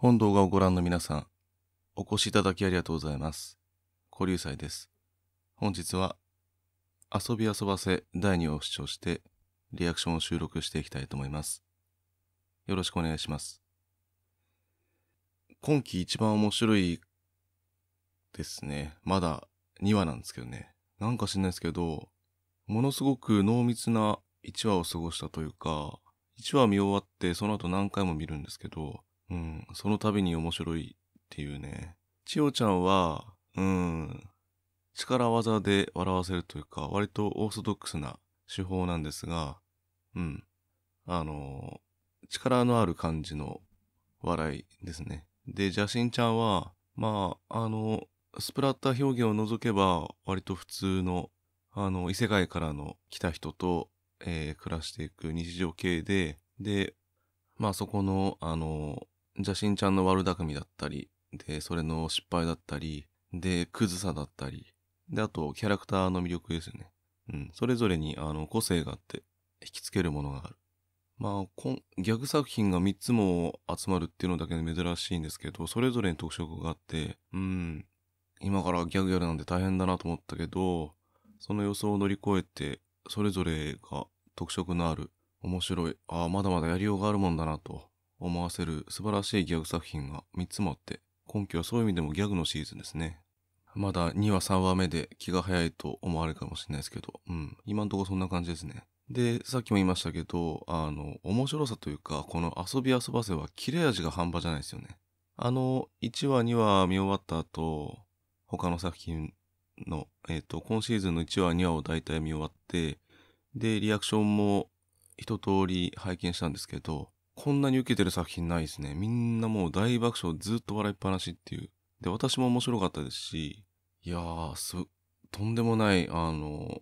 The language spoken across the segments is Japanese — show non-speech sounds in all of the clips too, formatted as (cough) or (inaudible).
本動画をご覧の皆さん、お越しいただきありがとうございます。古流祭です。本日は、遊び遊ばせ第2を視聴して、リアクションを収録していきたいと思います。よろしくお願いします。今季一番面白いですね。まだ2話なんですけどね。なんか知んないですけど、ものすごく濃密な1話を過ごしたというか、1話見終わってその後何回も見るんですけど、うん、その度に面白いっていうね。千代ちゃんは、うん、力技で笑わせるというか、割とオーソドックスな手法なんですが、うん、あの、力のある感じの笑いですね。で、邪神ちゃんは、まあ、あの、スプラッター表現を除けば、割と普通の、あの、異世界からの来た人と、えー暮らしていく日常系で、で、まあそこの、あの、邪神ちゃんの悪巧みだったり、で、それの失敗だったり、で、クズさだったり、で、あと、キャラクターの魅力ですよね。うん。それぞれに、あの、個性があって、引きつけるものがある。まあ、こんギャグ作品が3つも集まるっていうのだけで珍しいんですけど、それぞれに特色があって、うん。今からギャグやるなんて大変だなと思ったけど、その予想を乗り越えて、それぞれが特色のある、面白い、ああ、まだまだやりようがあるもんだなと思わせる素晴らしいギャグ作品が3つもあって、今季はそういう意味でもギャグのシーズンですね。まだ2話3話目で気が早いと思われるかもしれないですけど、うん。今んとこそんな感じですね。で、さっきも言いましたけど、あの、面白さというか、この遊び遊ばせは切れ味が半端じゃないですよね。あの、1話2話見終わった後、他の作品の、えっ、と、今シーズンの1話2話を大体見終わって、で、リアクションも一通り拝見したんですけど、こんなに受けてる作品ないですね。みんなもう大爆笑ずっと笑いっぱなしっていう。で、私も面白かったですし、いやー、す、とんでもない、あの、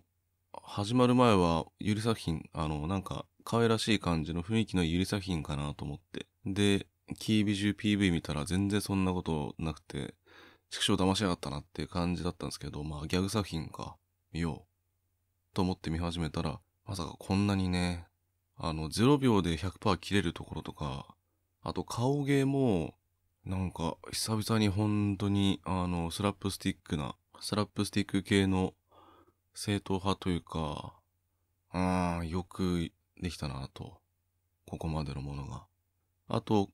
始まる前はゆり作品、あの、なんか、可愛らしい感じの雰囲気のゆり作品かなと思って。で、キービジュー PV 見たら全然そんなことなくて、畜生騙しやがったなっていう感じだったんですけど、まあギャグ作品か、見よう。と思って見始めたら、まさかこんなにね、あの、0秒で100%切れるところとか、あと顔芸も、なんか、久々に本当に、あの、スラップスティックな、スラップスティック系の正統派というか、あーよくできたなと。ここまでのものが。あと、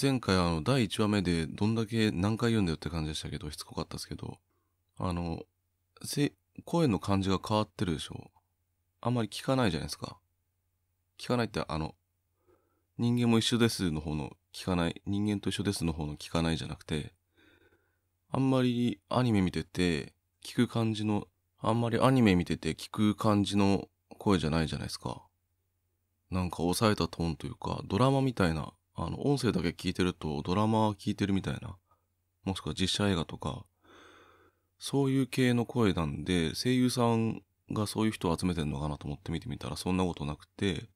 前回あの、第1話目でどんだけ何回言うんだよって感じでしたけど、しつこかったですけど、あの、声の感じが変わってるでしょ。あんまり聞かないじゃないですか。聞かないって、あの、人間も一緒ですの方の聞かない、人間と一緒ですの方の聞かないじゃなくて、あんまりアニメ見てて、聞く感じの、あんまりアニメ見てて聞く感じの声じゃないじゃないですか。なんか抑えたトーンというか、ドラマみたいな、あの、音声だけ聞いてるとドラマ聞いてるみたいな、もしくは実写映画とか、そういう系の声なんで、声優さんがそういう人を集めてるのかなと思って見てみたらそんなことなくて、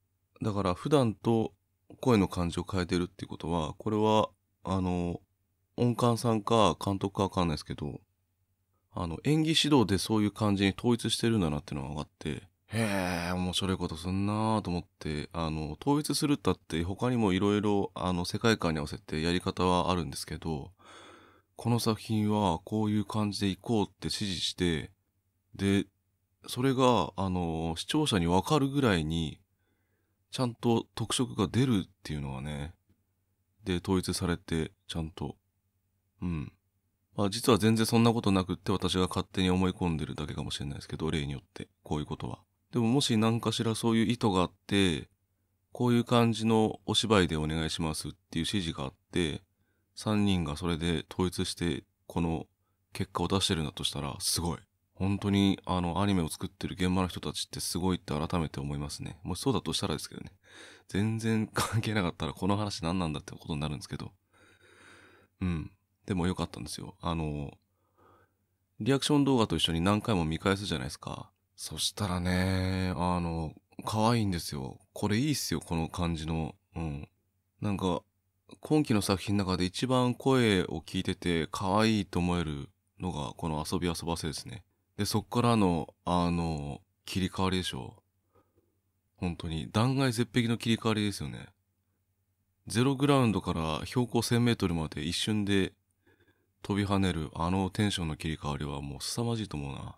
だから普段と声の感じを変えてるっていうことは、これは、あの、音感さんか監督かわかんないですけど、あの、演技指導でそういう感じに統一してるんだなっていうのが分かって、へえ、面白いことすんなーと思って、あの、統一するったって他にもいろいろ、あの、世界観に合わせてやり方はあるんですけど、この作品はこういう感じでいこうって指示して、で、それが、あの、視聴者にわかるぐらいに、ちゃんと特色が出るっていうのはね、で、統一されて、ちゃんと、うん。まあ実は全然そんなことなくって私が勝手に思い込んでるだけかもしれないですけど、例によって、こういうことは。でももし何かしらそういう意図があって、こういう感じのお芝居でお願いしますっていう指示があって、3人がそれで統一して、この結果を出してるんだとしたら、すごい。本当にあのアニメを作ってる現場の人たちってすごいって改めて思いますね。もしそうだとしたらですけどね。全然関係なかったらこの話何なんだってことになるんですけど。うん。でも良かったんですよ。あの、リアクション動画と一緒に何回も見返すじゃないですか。そしたらね、あの、可愛いんですよ。これいいっすよ、この感じの。うん。なんか、今期の作品の中で一番声を聞いてて可愛いと思えるのがこの遊び遊ばせですね。で、そっからの、あの、切り替わりでしょ。本当に。断崖絶壁の切り替わりですよね。ゼログラウンドから標高1000メートルまで一瞬で飛び跳ねるあのテンションの切り替わりはもう凄まじいと思うな。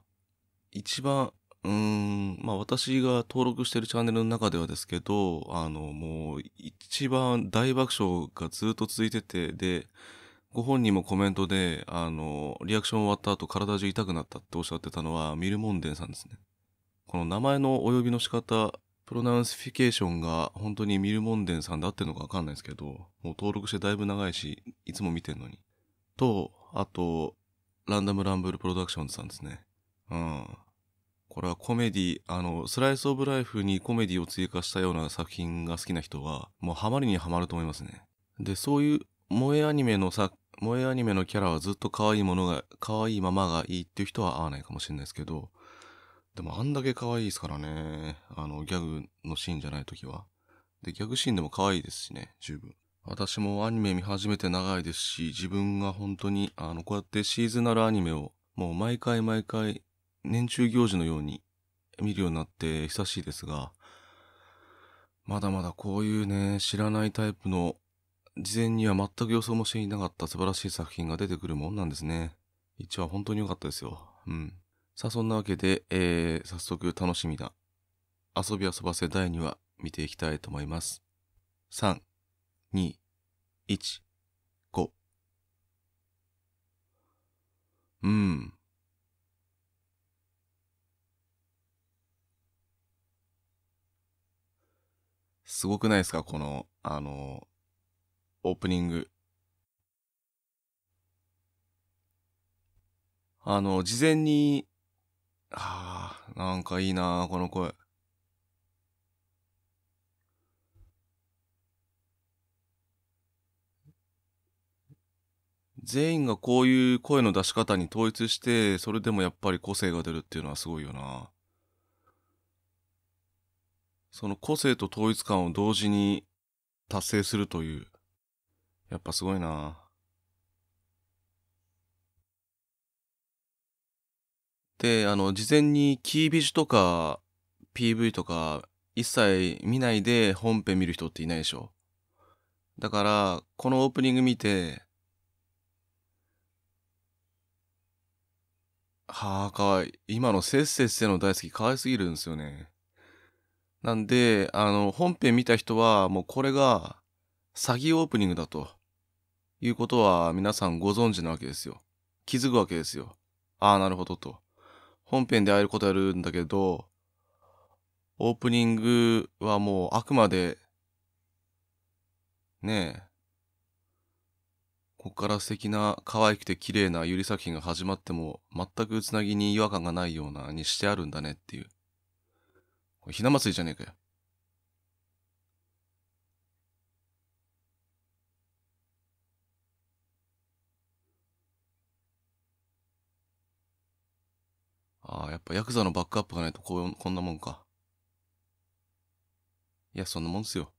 一番、うーん、まあ私が登録してるチャンネルの中ではですけど、あの、もう一番大爆笑がずっと続いてて、で、ご本人もコメントで、あの、リアクション終わった後体中痛くなったっておっしゃってたのはミルモンデンさんですね。この名前のお呼びの仕方、プロナウンスフィケーションが本当にミルモンデンさんで合ってるのかわかんないですけど、もう登録してだいぶ長いし、いつも見てんのに。と、あと、ランダムランブルプロダクションズさんですね。うん。これはコメディ、あの、スライスオブライフにコメディを追加したような作品が好きな人は、もうハマりにハマると思いますね。で、そういう萌えアニメのさ、萌えアニメのキャラはずっと可愛いものが、可愛いままがいいっていう人は合わないかもしれないですけど、でもあんだけ可愛いですからね。あの、ギャグのシーンじゃない時は。で、ギャグシーンでも可愛いですしね、十分。私もアニメ見始めて長いですし、自分が本当に、あの、こうやってシーズナルアニメを、もう毎回毎回、年中行事のように見るようになって久しいですが、まだまだこういうね、知らないタイプの、事前には全く予想もしていなかった素晴らしい作品が出てくるもんなんですね。一話本当に良かったですよ。うん。さあ、そんなわけで、えー、早速楽しみだ。遊び遊ばせ第2話見ていきたいと思います。3、2、1、5。うん。すごくないですか？この、あの、オープニング。あの、事前にああ、なんかいいなこの声。全員がこういう声の出し方に統一して、それでもやっぱり個性が出るっていうのはすごいよな。その個性と統一感を同時に達成するという。やっぱすごいな。で、あの、事前にキービジュとか PV とか一切見ないで本編見る人っていないでしょ。だから、このオープニング見て、はあ、かわいい。今のせっせっせの大好き、かわいすぎるんですよね。なんで、あの、本編見た人は、もうこれが、詐欺オープニングだと、いうことは皆さんご存知なわけですよ。気づくわけですよ。ああ、なるほどと。本編で会えることやるんだけど、オープニングはもうあくまで、ねえ、こっから素敵な可愛くて綺麗なゆり作品が始まっても全くつなぎに違和感がないようなにしてあるんだねっていう。これひな祭りじゃねえかよ。ああ、やっぱヤクザのバックアップがないとこう、こんなもんか。いや、そんなもんっすよ。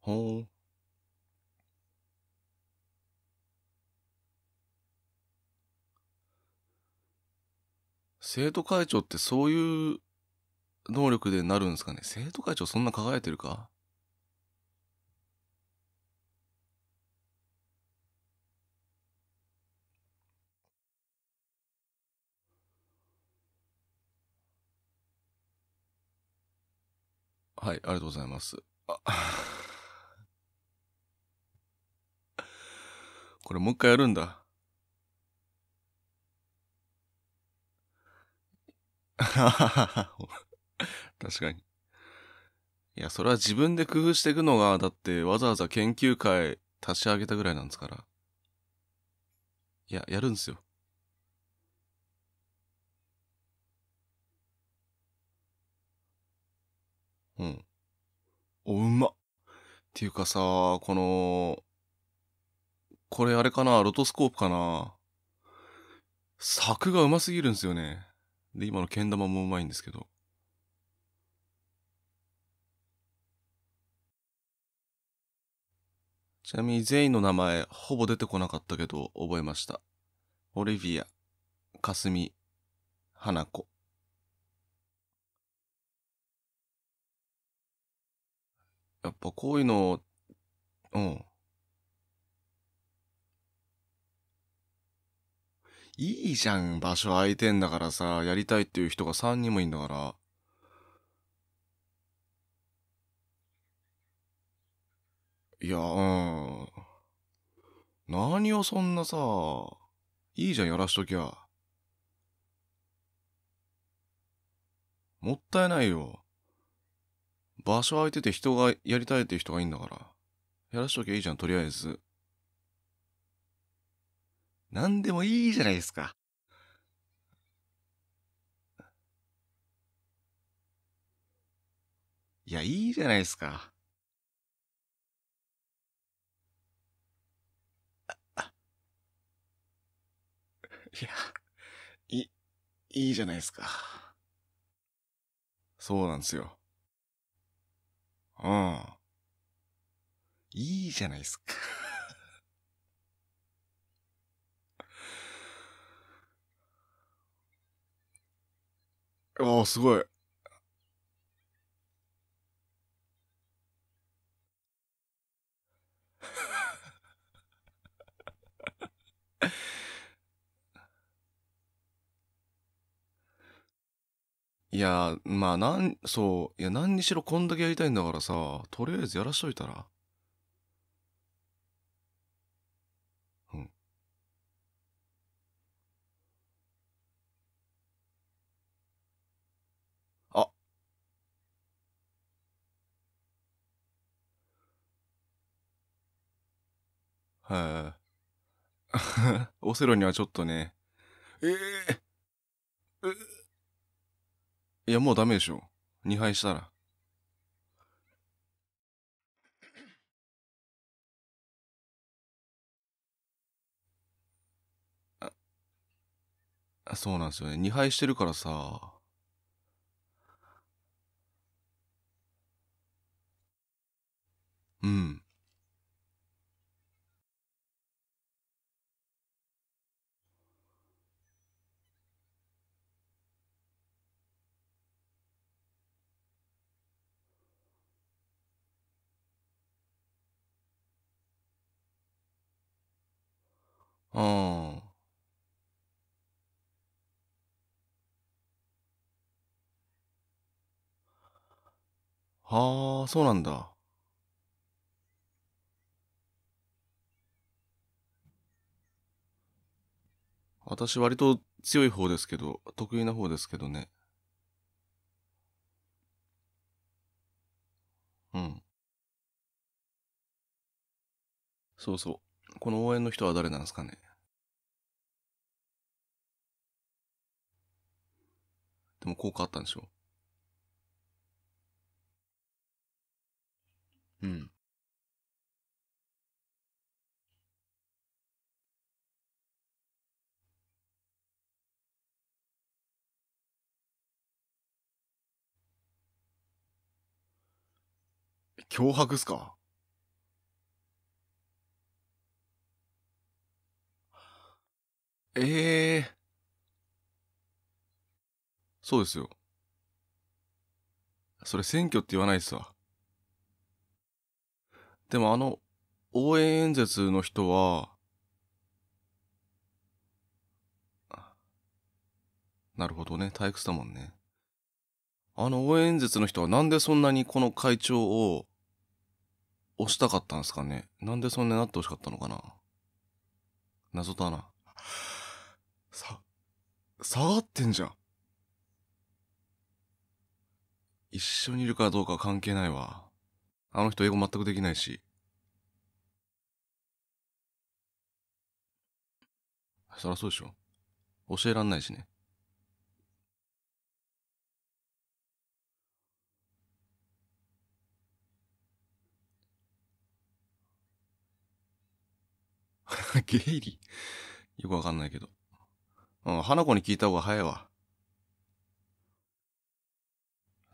ほー。生徒会長ってそういう能力でなるんですかね？生徒会長そんな輝いてるか？はい、ありがとうございます。あ (laughs) これもう一回やるんだ。(laughs) 確かに。いや、それは自分で工夫していくのが、だってわざわざ研究会立ち上げたぐらいなんですから。いや、やるんですよ。うん。お、うまっ。ていうかさ、この、これあれかなロトスコープかな作がうますぎるんですよね。で、今のけん玉もうまいんですけど。ちなみに全員の名前ほぼ出てこなかったけど覚えました。オリビア、かすみ、花子。やっぱこういうの、うん。いいじゃん、場所空いてんだからさ、やりたいっていう人が3人もいんだから。いや、うん。何をそんなさ、いいじゃん、やらしときゃ。もったいないよ。場所空いてて人がやりたいっていう人がいいんだから。やらしときゃいいじゃん、とりあえず。なんでもいいじゃないですか。いや、いいじゃないですか。いや、い、いいじゃないですか。そうなんですよ。うん。いいじゃないですか。おー、すごい。(laughs) いや、まあ、なん、そう、いや、何にしろこんだけやりたいんだからさ、とりあえずやらしといたら。うん。あ。はい。(laughs) オセロにはちょっとね。えええいや、もうダメでしょ。2敗したら。あ、そうなんですよね。2敗してるからさ。うん。ああ。はあ、そうなんだ。私割と強い方ですけど、得意な方ですけどね。うん。そうそう。この応援の人は誰なんですかね。でも効果あったんでしょうん。脅迫っすか？ええそうですよ。それ選挙って言わないっすわ。でもあの、応援演説の人は、なるほどね。退屈だもんね。あの応援演説の人はなんでそんなにこの会長を押したかったんですかねなんでそんなになってほしかったのかな謎だな。さ、下がってんじゃん。一緒にいるかどうか関係ないわ。あの人英語全くできないし。そりゃそうでしょ。教えらんないしね。(laughs) ゲイリー？よくわかんないけど。うん、花子に聞いた方が早いわ。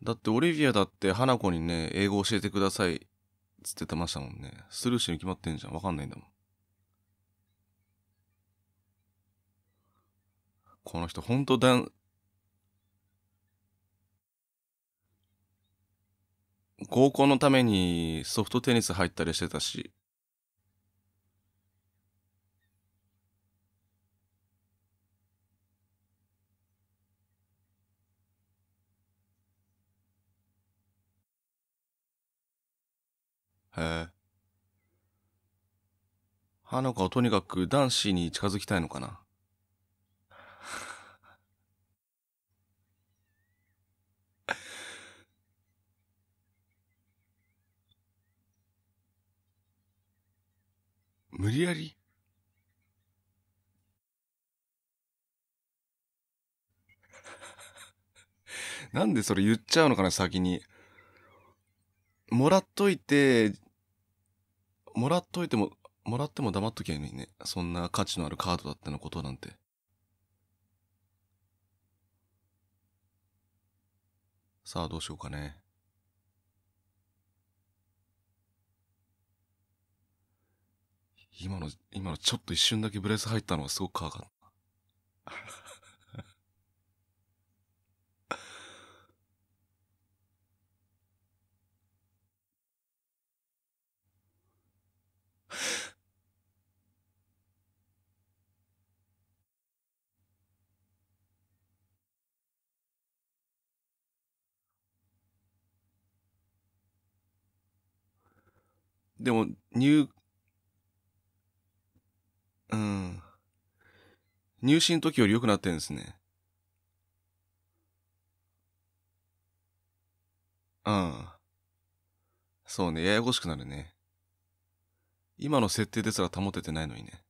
だってオリビアだって花子にね、英語教えてください。つっててましたもんね。スルーしてに決まってんじゃん。わかんないんだもん。この人ほんとだん、合コンのためにソフトテニス入ったりしてたし。へえ。花子はとにかく男子に近づきたいのかな？(laughs) 無理やり？(laughs) なんでそれ言っちゃうのかな、先に。もらっといて、もらっといても、もらっても黙っときゃいいのにね。そんな価値のあるカードだってのことなんて。さあ、どうしようかね。今の、今のちょっと一瞬だけブレス入ったのがすごく怖かった。でも、入、うん。入試の時より良くなってるんですね。うん。そうね、ややこしくなるね。今の設定ですら保ててないのにね。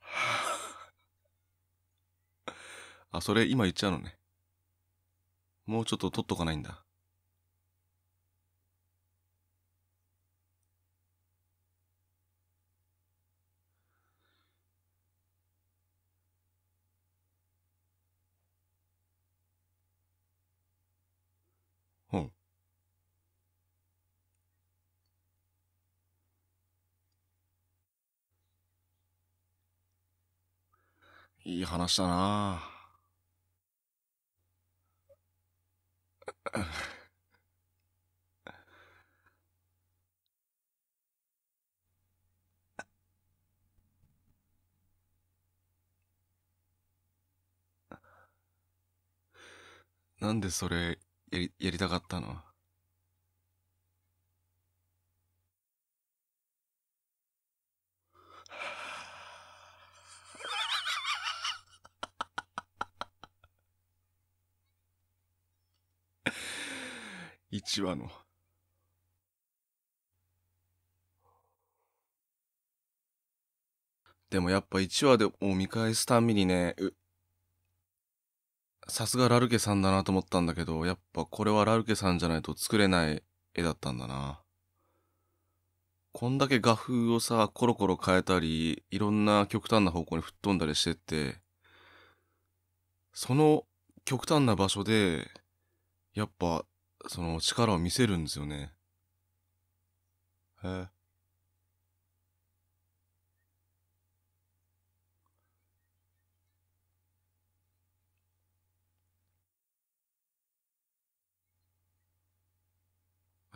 (laughs) あ、それ今言っちゃうのね。もうちょっと取っとかないんだ。うん。いい話だな (laughs) なんでそれやり、やりたかったの？一話の。でもやっぱ一話でも見返すたんびにね、さすがラルケさんだなと思ったんだけど、やっぱこれはラルケさんじゃないと作れない絵だったんだな。こんだけ画風をさ、コロコロ変えたり、いろんな極端な方向に吹っ飛んだりしてって、その極端な場所で、やっぱその力を見せるんですよね。へえ。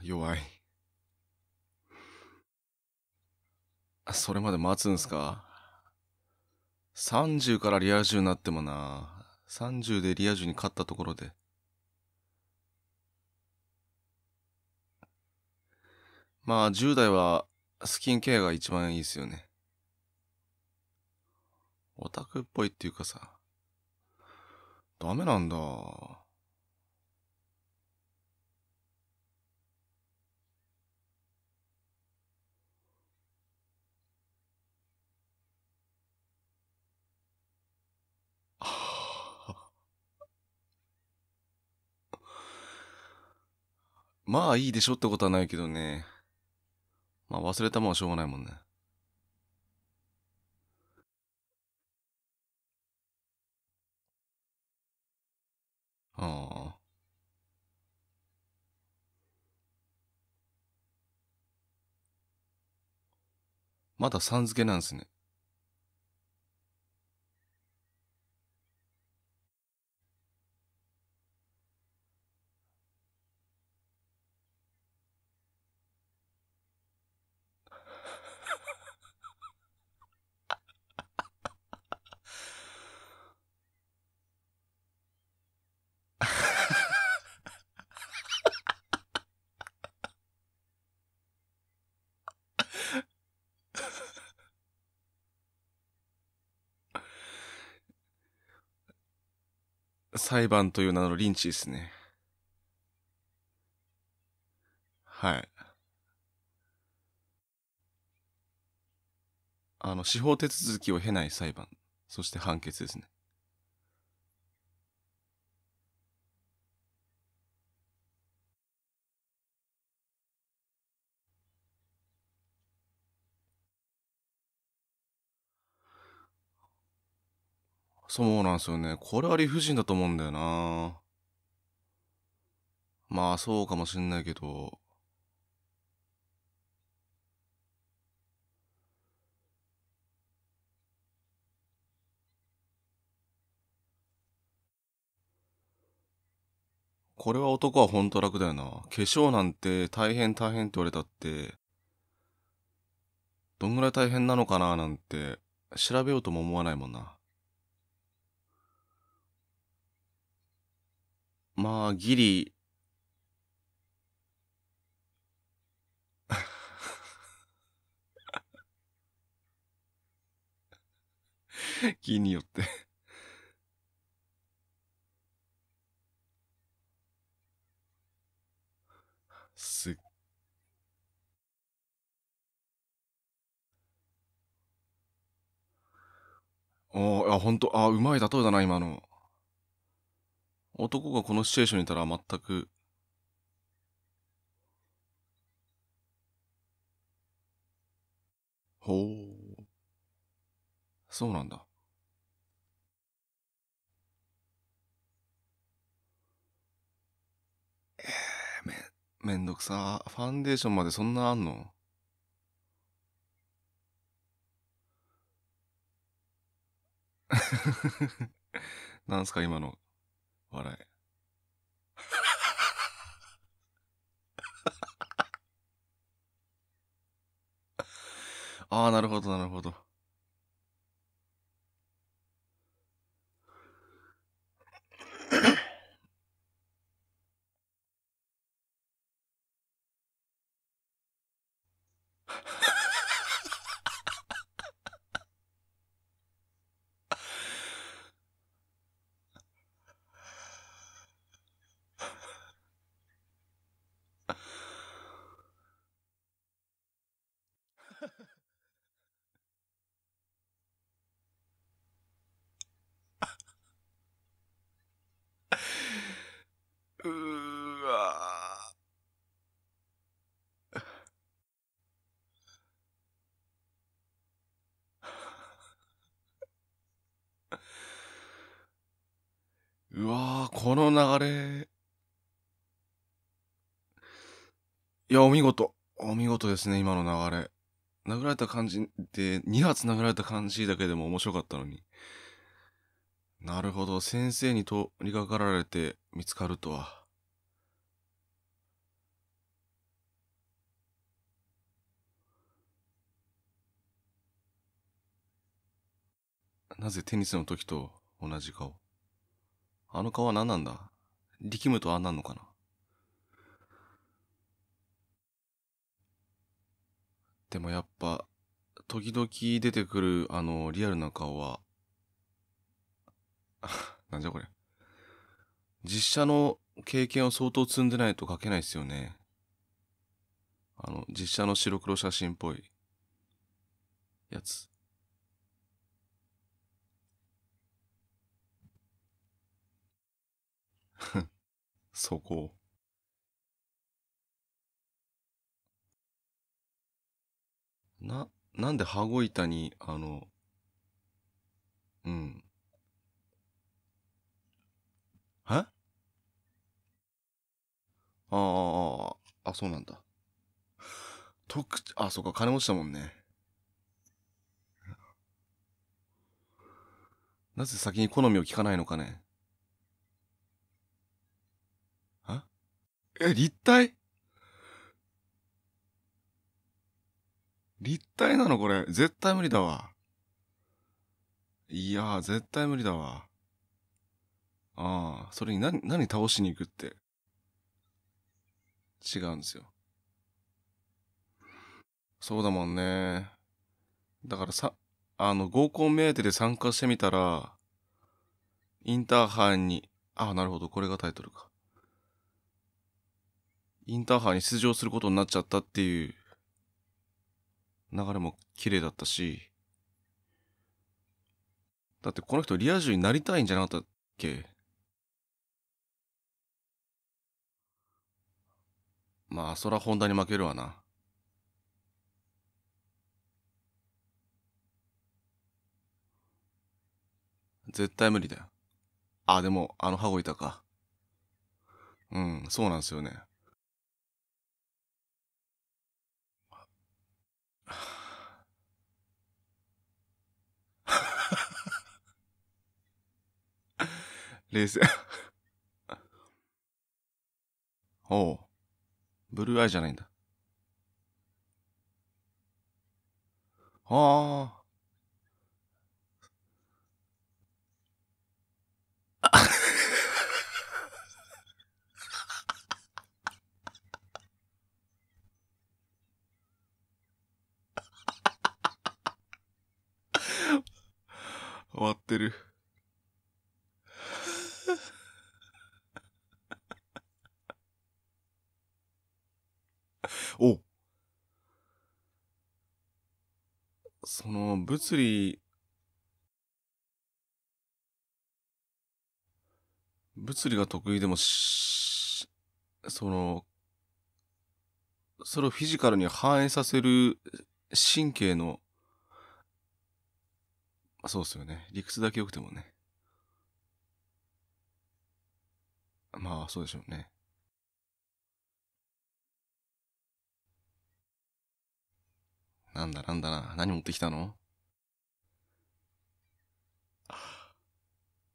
弱い。それまで待つんすか ?30 からリア充になってもな。30でリア充に勝ったところで。まあ、10代はスキンケアが一番いいですよね。オタクっぽいっていうかさ、ダメなんだ。(laughs) まあいいでしょってことはないけどね。まあ忘れたもんはしょうがないもんね。ああ。まださん付けなんですね。裁判という名のリンチですね。はい。あの、司法手続きを経ない裁判、そして判決ですね。そうなんですよね。これは理不尽だと思うんだよな。まあ、そうかもしんないけど、これは男はほんと楽だよな。化粧なんて大変大変って言われたって、どんぐらい大変なのかななんて調べようとも思わないもんな。まあ、ギリ、(laughs) 木によって。すっ。おー、あ、ほんと、あ、うまい例えだな、今の。男がこのシチュエーションにいたら全く、ほう。そうなんだ。えー、め、めんどくさ。ファンデーションまでそんなあんの？(laughs) なんすか今の笑え。(laughs) ああ、なるほど、なるほど。うーわうわこの流れ。いや、お見事。お見事ですね、今の流れ。殴られた感じで、2発殴られた感じだけでも面白かったのに。なるほど、先生に取り掛かられて見つかるとは。なぜテニスの時と同じ顔？あの顔は何なんだ？力むとああなんのかな？でもやっぱ、時々出てくるあのリアルな顔は、(laughs) なんじゃこれ。実写の経験を相当積んでないと描けないですよね。あの、実写の白黒写真っぽいやつ。(laughs) そこ。な、なんで羽子板に、あの、うん。え？ああ、ああ、そうなんだ。特、あ、そうか、金持ちだもんね。なぜ先に好みを聞かないのかね。え、立体？立体なのこれ。絶対無理だわ。いやー、絶対無理だわ。ああ、それに何、何倒しに行くって？違うんですよ。そうだもんね。だからさ、あの、合コンメーテで参加してみたら、インターハイに、ああ、なるほど。これがタイトルか。インターハイに出場することになっちゃったっていう流れも綺麗だったし、だってこの人リア充になりたいんじゃなかったっけ？まあ、そらホンダに負けるわな。絶対無理だよ。あ、でも、あのハゴいたか。うん、そうなんですよね。冷静。(laughs) おう。ブルーアイじゃないんだ。ああ。(laughs) 終わってる。おその、物理、物理が得意でもし、その、それをフィジカルに反映させる神経の、そうっすよね。理屈だけ良くてもね。まあ、そうでしょうね。なんだなんだな。何持ってきたの？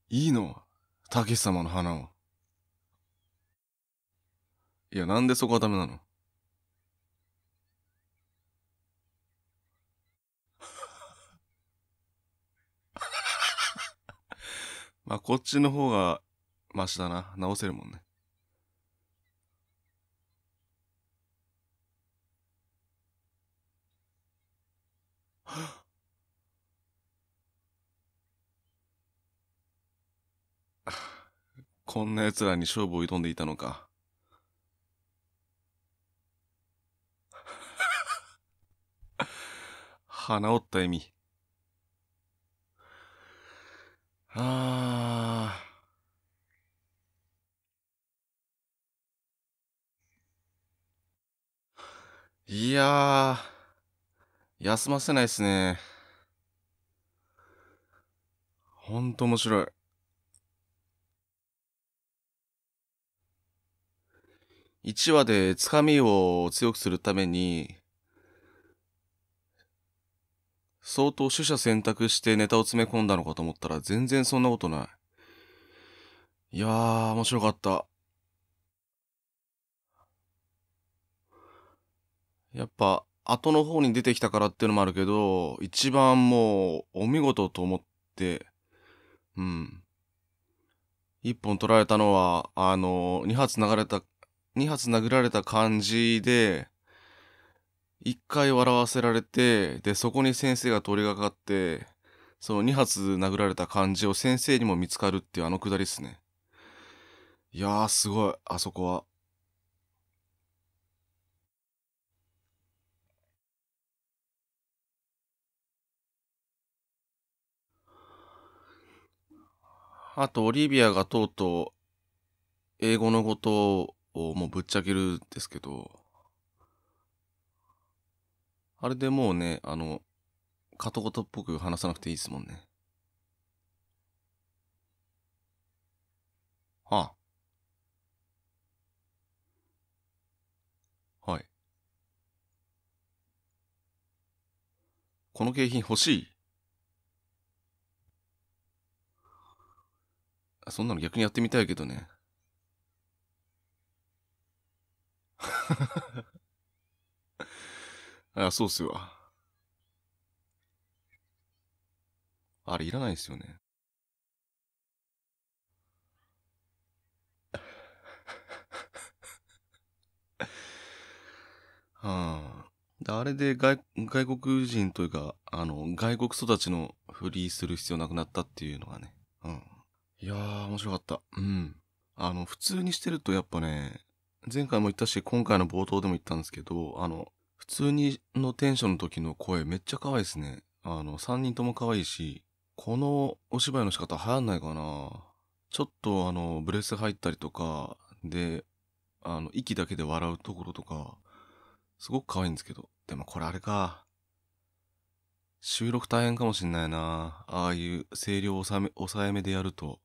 いいの？たけし様の花を。いや、なんでそこはダメなの？(laughs) まあ、こっちの方が、マシだな。直せるもんね。(sighs) こんな奴らに勝負を挑んでいたのか。(laughs) 鼻折った笑み。ああ。いやー、休ませないっすね。ほんと面白い。1話でつかみを強くするために、相当取捨選択してネタを詰め込んだのかと思ったら全然そんなことない。いやー、面白かった。やっぱ、後の方に出てきたからっていうのもあるけど、一番もう、お見事と思って、うん。一本取られたのは、あの、二発流れた、二発殴られた感じで、一回笑わせられて、で、そこに先生が通りがかって、その二発殴られた感じを先生にも見つかるっていうあのくだりっすね。いやー、すごい、あそこは。あと、オリビアがとうとう、英語のことをもうぶっちゃけるんですけど、あれでもうね、あの、片言っぽく話さなくていいですもんね。はあ。はい。この景品欲しい？そんなの逆にやってみたいけどね。(laughs) あ、そうっすわ。あれいらないですよね。は (laughs) あ。あれで外外国人というか、あの、外国育ちのフリーする必要なくなったっていうのがね。いやー、面白かった。うん。あの、普通にしてるとやっぱね、前回も言ったし、今回の冒頭でも言ったんですけど、あの、普通にのテンションの時の声めっちゃ可愛いですね。あの、3人とも可愛いし、このお芝居の仕方流行んないかなちょっとあの、ブレス入ったりとか、で、あの、息だけで笑うところとか、すごく可愛いんですけど。でもこれあれか。収録大変かもしんないな。ああいう声量抑え抑えめでやると。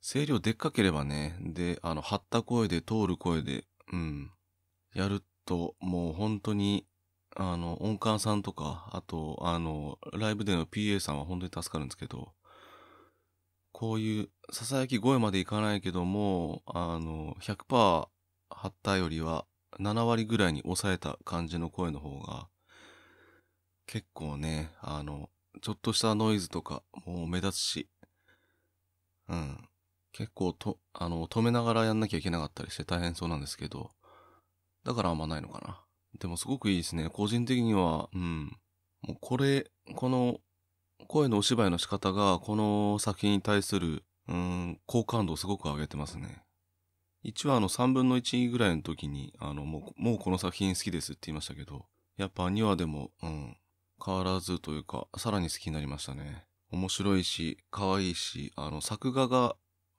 声量でっかければね、で、あの、張った声で通る声で、うん。やると、もう本当に、あの、音感さんとか、あと、あの、ライブでの PA さんは本当に助かるんですけど、こういう、囁き声までいかないけども、あの、100%張ったよりは、7割ぐらいに抑えた感じの声の方が、結構ね、あの、ちょっとしたノイズとか、もう目立つし、うん。結構と、あの、止めながらやんなきゃいけなかったりして大変そうなんですけど、だからあんまないのかな。でもすごくいいですね。個人的には、うん。もうこれ、この声のお芝居の仕方が、この作品に対する、うん、好感度をすごく上げてますね。1話の3分の1ぐらいの時に、あの、もう、もうこの作品好きですって言いましたけど、やっぱ2話でも、うん、変わらずというか、さらに好きになりましたね。面白いし、可愛いし、あの、作画が、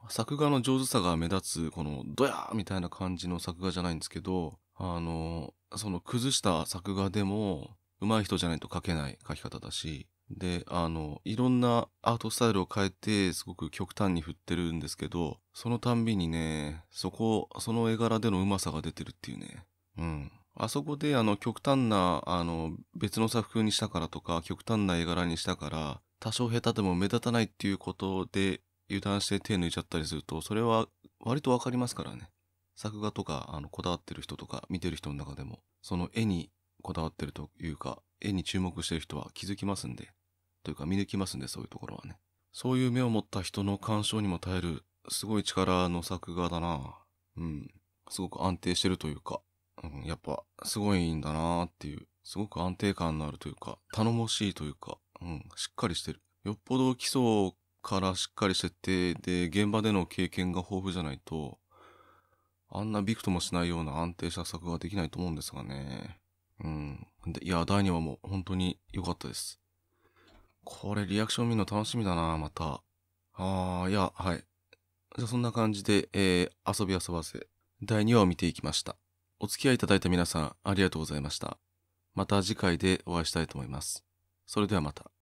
作画の上手さが目立つ、この、ドヤーみたいな感じの作画じゃないんですけど、あの、その崩した作画でも、上手い人じゃないと描けない描き方だし、で、あの、いろんなアートスタイルを変えて、すごく極端に振ってるんですけど、そのたんびにね、そこ、その絵柄でのうまさが出てるっていうね。うん。あそこで、あの、極端な、あの、別の作風にしたからとか、極端な絵柄にしたから、多少下手でも目立たないっていうことで、油断して手抜いちゃったりすると、それは割とわかりますからね。作画とか、あの、こだわってる人とか、見てる人の中でも、その絵にこだわってるというか、絵に注目してる人は気づきますんで、というか見抜きますんで、そういうところはね。そういう目を持った人の鑑賞にも耐える、すごい力の作画だなうん。すごく安定してるというか、うん、やっぱ、すごいんだなっていう、すごく安定感のあるというか、頼もしいというか、うん、しっかりしてる。よっぽど基礎からしっかりしてて、で、現場での経験が豊富じゃないと、あんなびくともしないような安定した作ができないと思うんですがね。うん。でいや、第2話も本当に良かったです。これリアクション見るの楽しみだな、また。あー、いや、はい。じゃあそんな感じで、えー、遊び遊ばせ、第2話を見ていきました。お付き合いいただいた皆さん、ありがとうございました。また次回でお会いしたいと思います。それではまた。